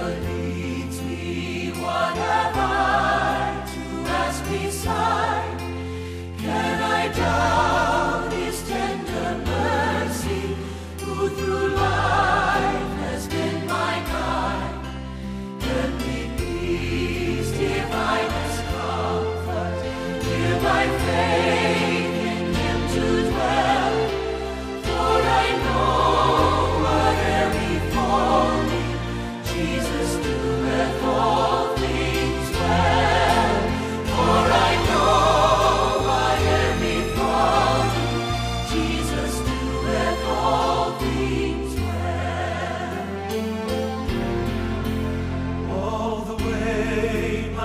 Lord.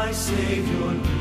my Savior.